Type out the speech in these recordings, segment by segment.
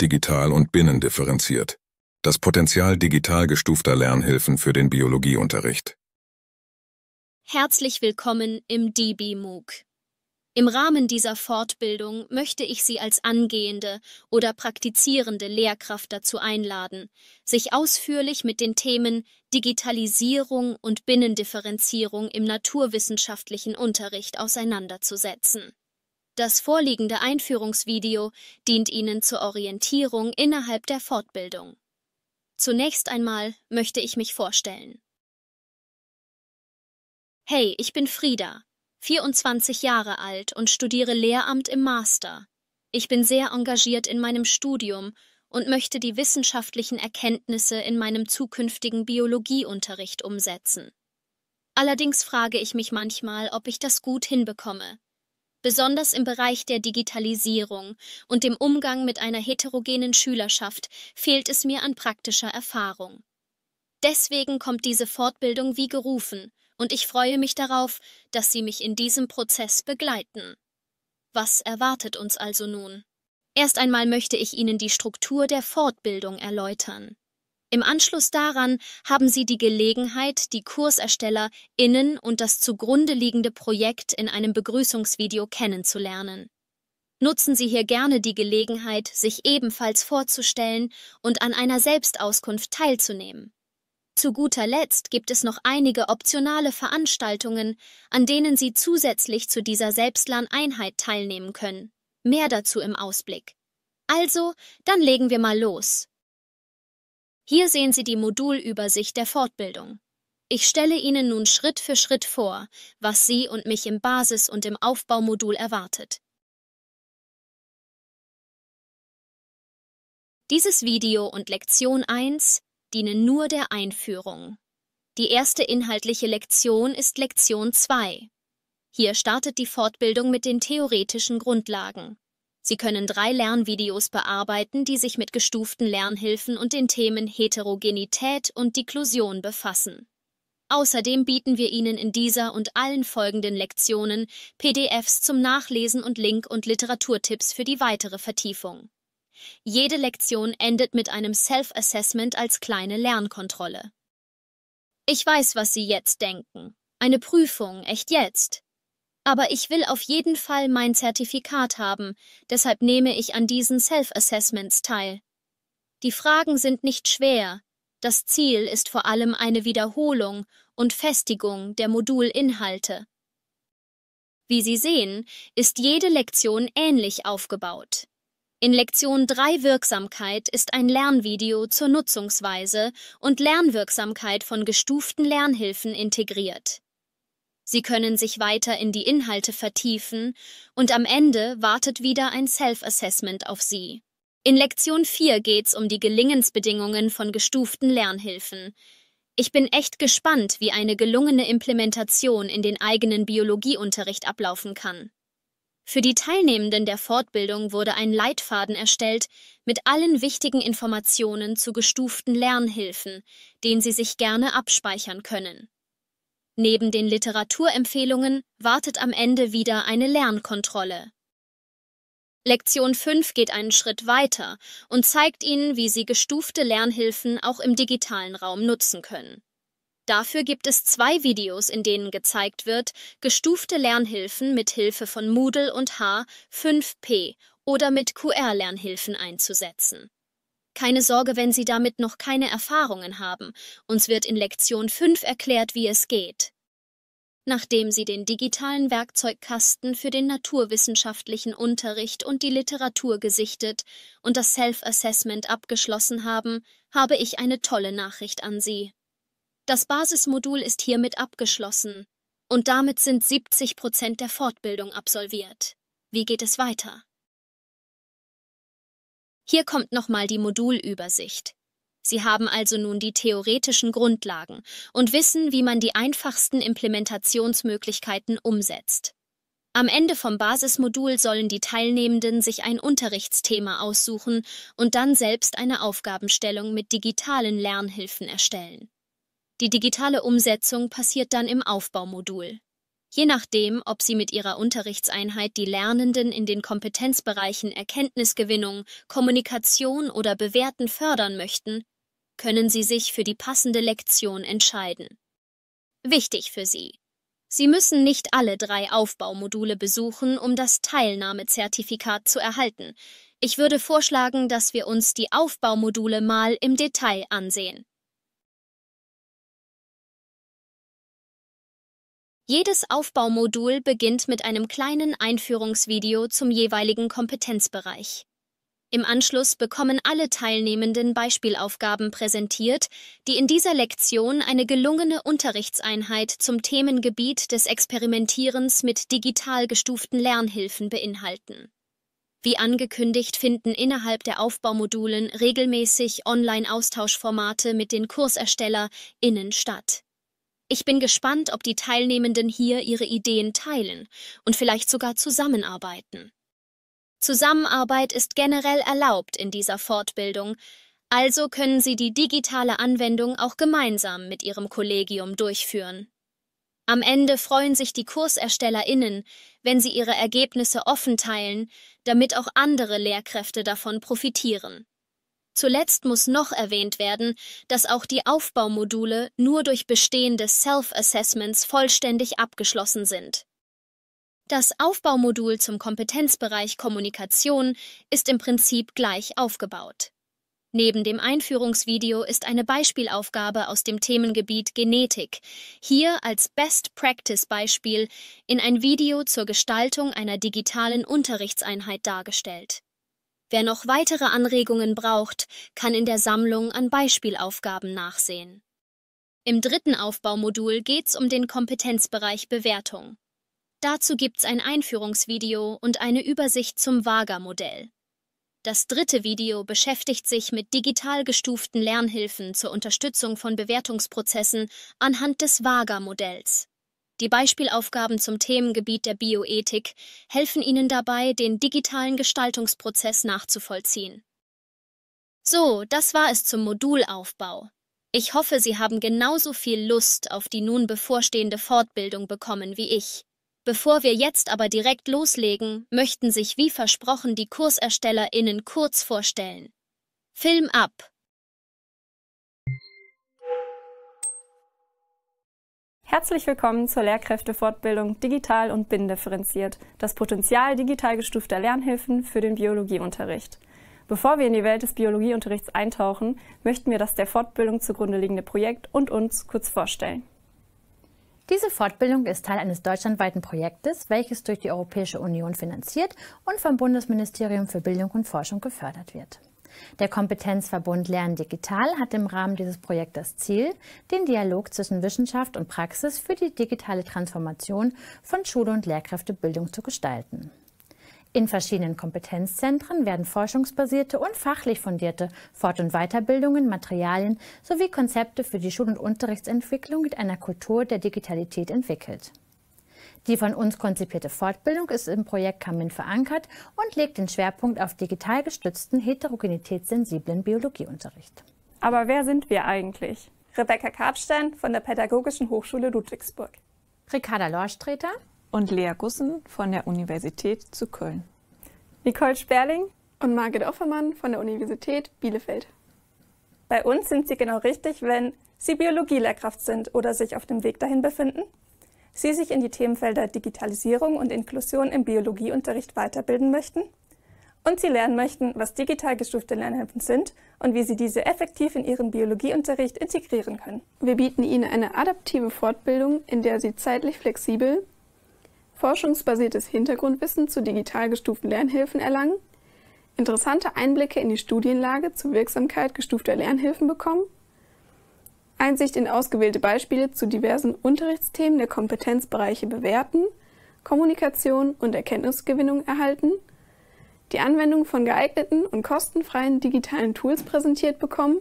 digital und binnendifferenziert. Das Potenzial digital gestufter Lernhilfen für den Biologieunterricht. Herzlich willkommen im DB MOOC. Im Rahmen dieser Fortbildung möchte ich Sie als angehende oder praktizierende Lehrkraft dazu einladen, sich ausführlich mit den Themen Digitalisierung und Binnendifferenzierung im naturwissenschaftlichen Unterricht auseinanderzusetzen. Das vorliegende Einführungsvideo dient Ihnen zur Orientierung innerhalb der Fortbildung. Zunächst einmal möchte ich mich vorstellen. Hey, ich bin Frieda, 24 Jahre alt und studiere Lehramt im Master. Ich bin sehr engagiert in meinem Studium und möchte die wissenschaftlichen Erkenntnisse in meinem zukünftigen Biologieunterricht umsetzen. Allerdings frage ich mich manchmal, ob ich das gut hinbekomme. Besonders im Bereich der Digitalisierung und dem Umgang mit einer heterogenen Schülerschaft fehlt es mir an praktischer Erfahrung. Deswegen kommt diese Fortbildung wie gerufen und ich freue mich darauf, dass Sie mich in diesem Prozess begleiten. Was erwartet uns also nun? Erst einmal möchte ich Ihnen die Struktur der Fortbildung erläutern. Im Anschluss daran haben Sie die Gelegenheit, die Kursersteller innen und das zugrunde liegende Projekt in einem Begrüßungsvideo kennenzulernen. Nutzen Sie hier gerne die Gelegenheit, sich ebenfalls vorzustellen und an einer Selbstauskunft teilzunehmen. Zu guter Letzt gibt es noch einige optionale Veranstaltungen, an denen Sie zusätzlich zu dieser Selbstlerneinheit teilnehmen können. Mehr dazu im Ausblick. Also, dann legen wir mal los. Hier sehen Sie die Modulübersicht der Fortbildung. Ich stelle Ihnen nun Schritt für Schritt vor, was Sie und mich im Basis- und im Aufbaumodul erwartet. Dieses Video und Lektion 1 dienen nur der Einführung. Die erste inhaltliche Lektion ist Lektion 2. Hier startet die Fortbildung mit den theoretischen Grundlagen. Sie können drei Lernvideos bearbeiten, die sich mit gestuften Lernhilfen und den Themen Heterogenität und Diklusion befassen. Außerdem bieten wir Ihnen in dieser und allen folgenden Lektionen PDFs zum Nachlesen und Link- und Literaturtipps für die weitere Vertiefung. Jede Lektion endet mit einem Self-Assessment als kleine Lernkontrolle. Ich weiß, was Sie jetzt denken. Eine Prüfung, echt jetzt. Aber ich will auf jeden Fall mein Zertifikat haben, deshalb nehme ich an diesen Self-Assessments teil. Die Fragen sind nicht schwer. Das Ziel ist vor allem eine Wiederholung und Festigung der Modulinhalte. Wie Sie sehen, ist jede Lektion ähnlich aufgebaut. In Lektion 3 Wirksamkeit ist ein Lernvideo zur Nutzungsweise und Lernwirksamkeit von gestuften Lernhilfen integriert. Sie können sich weiter in die Inhalte vertiefen und am Ende wartet wieder ein Self-Assessment auf Sie. In Lektion 4 geht's um die Gelingensbedingungen von gestuften Lernhilfen. Ich bin echt gespannt, wie eine gelungene Implementation in den eigenen Biologieunterricht ablaufen kann. Für die Teilnehmenden der Fortbildung wurde ein Leitfaden erstellt mit allen wichtigen Informationen zu gestuften Lernhilfen, den Sie sich gerne abspeichern können. Neben den Literaturempfehlungen wartet am Ende wieder eine Lernkontrolle. Lektion 5 geht einen Schritt weiter und zeigt Ihnen, wie Sie gestufte Lernhilfen auch im digitalen Raum nutzen können. Dafür gibt es zwei Videos, in denen gezeigt wird, gestufte Lernhilfen mit Hilfe von Moodle und H5P oder mit QR-Lernhilfen einzusetzen. Keine Sorge, wenn Sie damit noch keine Erfahrungen haben. Uns wird in Lektion 5 erklärt, wie es geht. Nachdem Sie den digitalen Werkzeugkasten für den naturwissenschaftlichen Unterricht und die Literatur gesichtet und das Self-Assessment abgeschlossen haben, habe ich eine tolle Nachricht an Sie. Das Basismodul ist hiermit abgeschlossen und damit sind 70 Prozent der Fortbildung absolviert. Wie geht es weiter? Hier kommt nochmal die Modulübersicht. Sie haben also nun die theoretischen Grundlagen und wissen, wie man die einfachsten Implementationsmöglichkeiten umsetzt. Am Ende vom Basismodul sollen die Teilnehmenden sich ein Unterrichtsthema aussuchen und dann selbst eine Aufgabenstellung mit digitalen Lernhilfen erstellen. Die digitale Umsetzung passiert dann im Aufbaumodul. Je nachdem, ob Sie mit Ihrer Unterrichtseinheit die Lernenden in den Kompetenzbereichen Erkenntnisgewinnung, Kommunikation oder Bewerten fördern möchten, können Sie sich für die passende Lektion entscheiden. Wichtig für Sie. Sie müssen nicht alle drei Aufbaumodule besuchen, um das Teilnahmezertifikat zu erhalten. Ich würde vorschlagen, dass wir uns die Aufbaumodule mal im Detail ansehen. Jedes Aufbaumodul beginnt mit einem kleinen Einführungsvideo zum jeweiligen Kompetenzbereich. Im Anschluss bekommen alle Teilnehmenden Beispielaufgaben präsentiert, die in dieser Lektion eine gelungene Unterrichtseinheit zum Themengebiet des Experimentierens mit digital gestuften Lernhilfen beinhalten. Wie angekündigt finden innerhalb der Aufbaumodulen regelmäßig Online-Austauschformate mit den KurserstellerInnen statt. Ich bin gespannt, ob die Teilnehmenden hier ihre Ideen teilen und vielleicht sogar zusammenarbeiten. Zusammenarbeit ist generell erlaubt in dieser Fortbildung, also können Sie die digitale Anwendung auch gemeinsam mit Ihrem Kollegium durchführen. Am Ende freuen sich die KurserstellerInnen, wenn sie ihre Ergebnisse offen teilen, damit auch andere Lehrkräfte davon profitieren. Zuletzt muss noch erwähnt werden, dass auch die Aufbaumodule nur durch bestehende Self-Assessments vollständig abgeschlossen sind. Das Aufbaumodul zum Kompetenzbereich Kommunikation ist im Prinzip gleich aufgebaut. Neben dem Einführungsvideo ist eine Beispielaufgabe aus dem Themengebiet Genetik, hier als Best Practice Beispiel in ein Video zur Gestaltung einer digitalen Unterrichtseinheit dargestellt. Wer noch weitere Anregungen braucht, kann in der Sammlung an Beispielaufgaben nachsehen. Im dritten Aufbaumodul geht's um den Kompetenzbereich Bewertung. Dazu gibt's ein Einführungsvideo und eine Übersicht zum VAGA-Modell. Das dritte Video beschäftigt sich mit digital gestuften Lernhilfen zur Unterstützung von Bewertungsprozessen anhand des VAGA-Modells. Die Beispielaufgaben zum Themengebiet der Bioethik helfen Ihnen dabei, den digitalen Gestaltungsprozess nachzuvollziehen. So, das war es zum Modulaufbau. Ich hoffe, Sie haben genauso viel Lust auf die nun bevorstehende Fortbildung bekommen wie ich. Bevor wir jetzt aber direkt loslegen, möchten sich wie versprochen die KurserstellerInnen kurz vorstellen. Film ab! Herzlich willkommen zur Lehrkräftefortbildung Digital und Binnendifferenziert, das Potenzial digital gestufter Lernhilfen für den Biologieunterricht. Bevor wir in die Welt des Biologieunterrichts eintauchen, möchten wir das der Fortbildung zugrunde liegende Projekt und uns kurz vorstellen. Diese Fortbildung ist Teil eines deutschlandweiten Projektes, welches durch die Europäische Union finanziert und vom Bundesministerium für Bildung und Forschung gefördert wird. Der Kompetenzverbund Lernen Digital hat im Rahmen dieses Projekts das Ziel, den Dialog zwischen Wissenschaft und Praxis für die digitale Transformation von Schule und Lehrkräftebildung zu gestalten. In verschiedenen Kompetenzzentren werden forschungsbasierte und fachlich fundierte Fort- und Weiterbildungen, Materialien sowie Konzepte für die Schul- und Unterrichtsentwicklung mit einer Kultur der Digitalität entwickelt. Die von uns konzipierte Fortbildung ist im Projekt Kamin verankert und legt den Schwerpunkt auf digital gestützten, heterogenitätssensiblen Biologieunterricht. Aber wer sind wir eigentlich? Rebecca Karpstein von der Pädagogischen Hochschule Ludwigsburg. Ricarda Lorstreter und Lea Gussen von der Universität zu Köln. Nicole Sperling und Margit Offermann von der Universität Bielefeld. Bei uns sind Sie genau richtig, wenn Sie Biologielehrkraft sind oder sich auf dem Weg dahin befinden Sie sich in die Themenfelder Digitalisierung und Inklusion im Biologieunterricht weiterbilden möchten und Sie lernen möchten, was digital gestufte Lernhilfen sind und wie Sie diese effektiv in Ihren Biologieunterricht integrieren können. Wir bieten Ihnen eine adaptive Fortbildung, in der Sie zeitlich flexibel forschungsbasiertes Hintergrundwissen zu digital gestuften Lernhilfen erlangen, interessante Einblicke in die Studienlage zur Wirksamkeit gestufter Lernhilfen bekommen Einsicht in ausgewählte Beispiele zu diversen Unterrichtsthemen der Kompetenzbereiche bewerten, Kommunikation und Erkenntnisgewinnung erhalten, die Anwendung von geeigneten und kostenfreien digitalen Tools präsentiert bekommen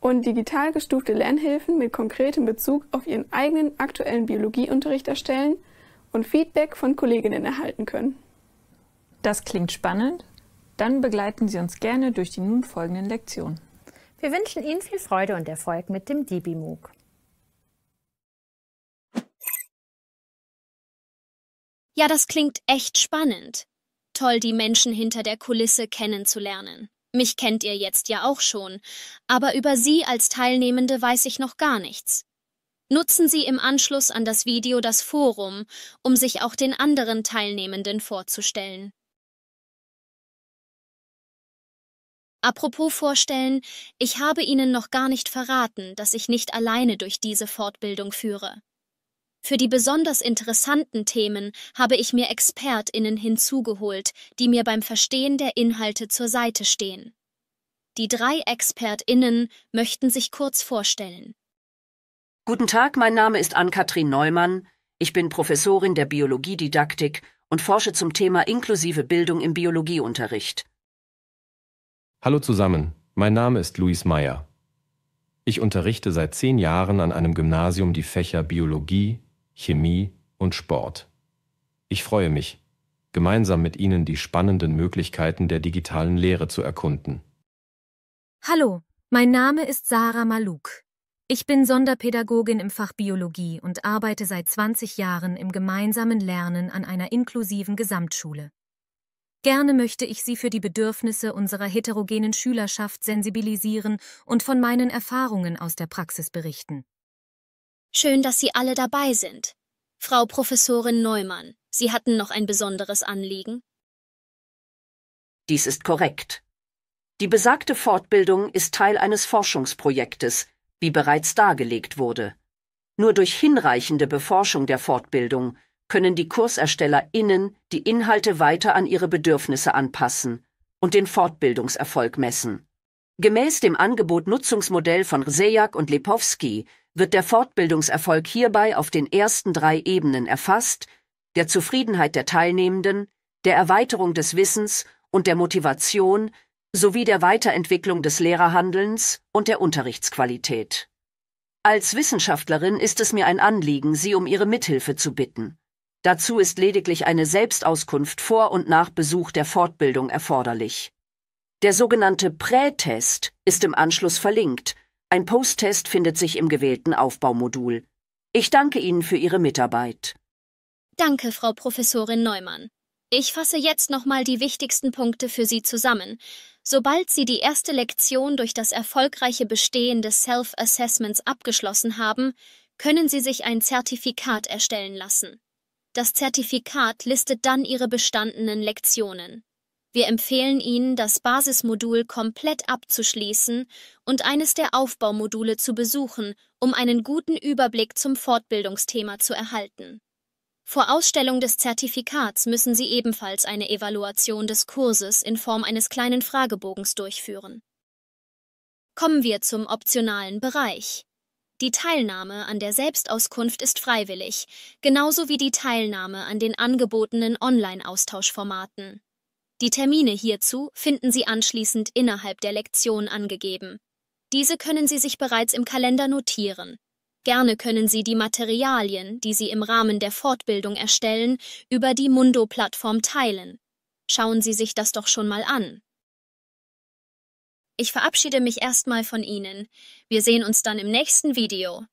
und digital gestufte Lernhilfen mit konkretem Bezug auf ihren eigenen aktuellen Biologieunterricht erstellen und Feedback von Kolleginnen erhalten können. Das klingt spannend? Dann begleiten Sie uns gerne durch die nun folgenden Lektionen. Wir wünschen Ihnen viel Freude und Erfolg mit dem DibiMOOC. Ja, das klingt echt spannend. Toll, die Menschen hinter der Kulisse kennenzulernen. Mich kennt ihr jetzt ja auch schon, aber über Sie als Teilnehmende weiß ich noch gar nichts. Nutzen Sie im Anschluss an das Video das Forum, um sich auch den anderen Teilnehmenden vorzustellen. Apropos vorstellen, ich habe Ihnen noch gar nicht verraten, dass ich nicht alleine durch diese Fortbildung führe. Für die besonders interessanten Themen habe ich mir ExpertInnen hinzugeholt, die mir beim Verstehen der Inhalte zur Seite stehen. Die drei ExpertInnen möchten sich kurz vorstellen. Guten Tag, mein Name ist Ann-Kathrin Neumann. Ich bin Professorin der Biologiedidaktik und forsche zum Thema inklusive Bildung im Biologieunterricht. Hallo zusammen, mein Name ist Luis Meyer. Ich unterrichte seit zehn Jahren an einem Gymnasium die Fächer Biologie, Chemie und Sport. Ich freue mich, gemeinsam mit Ihnen die spannenden Möglichkeiten der digitalen Lehre zu erkunden. Hallo, mein Name ist Sarah Maluk. Ich bin Sonderpädagogin im Fach Biologie und arbeite seit 20 Jahren im gemeinsamen Lernen an einer inklusiven Gesamtschule. Gerne möchte ich Sie für die Bedürfnisse unserer heterogenen Schülerschaft sensibilisieren und von meinen Erfahrungen aus der Praxis berichten. Schön, dass Sie alle dabei sind. Frau Professorin Neumann, Sie hatten noch ein besonderes Anliegen? Dies ist korrekt. Die besagte Fortbildung ist Teil eines Forschungsprojektes, wie bereits dargelegt wurde. Nur durch hinreichende Beforschung der Fortbildung können die KurserstellerInnen die Inhalte weiter an ihre Bedürfnisse anpassen und den Fortbildungserfolg messen. Gemäß dem Angebot Nutzungsmodell von Rsejak und Lepowski wird der Fortbildungserfolg hierbei auf den ersten drei Ebenen erfasst, der Zufriedenheit der Teilnehmenden, der Erweiterung des Wissens und der Motivation sowie der Weiterentwicklung des Lehrerhandelns und der Unterrichtsqualität. Als Wissenschaftlerin ist es mir ein Anliegen, Sie um Ihre Mithilfe zu bitten. Dazu ist lediglich eine Selbstauskunft vor und nach Besuch der Fortbildung erforderlich. Der sogenannte Prätest ist im Anschluss verlinkt ein Posttest findet sich im gewählten Aufbaumodul. Ich danke Ihnen für Ihre Mitarbeit. Danke, Frau Professorin Neumann. Ich fasse jetzt nochmal die wichtigsten Punkte für Sie zusammen. Sobald Sie die erste Lektion durch das erfolgreiche Bestehen des Self-Assessments abgeschlossen haben, können Sie sich ein Zertifikat erstellen lassen. Das Zertifikat listet dann Ihre bestandenen Lektionen. Wir empfehlen Ihnen, das Basismodul komplett abzuschließen und eines der Aufbaumodule zu besuchen, um einen guten Überblick zum Fortbildungsthema zu erhalten. Vor Ausstellung des Zertifikats müssen Sie ebenfalls eine Evaluation des Kurses in Form eines kleinen Fragebogens durchführen. Kommen wir zum optionalen Bereich. Die Teilnahme an der Selbstauskunft ist freiwillig, genauso wie die Teilnahme an den angebotenen Online-Austauschformaten. Die Termine hierzu finden Sie anschließend innerhalb der Lektion angegeben. Diese können Sie sich bereits im Kalender notieren. Gerne können Sie die Materialien, die Sie im Rahmen der Fortbildung erstellen, über die Mundo-Plattform teilen. Schauen Sie sich das doch schon mal an. Ich verabschiede mich erstmal von Ihnen. Wir sehen uns dann im nächsten Video.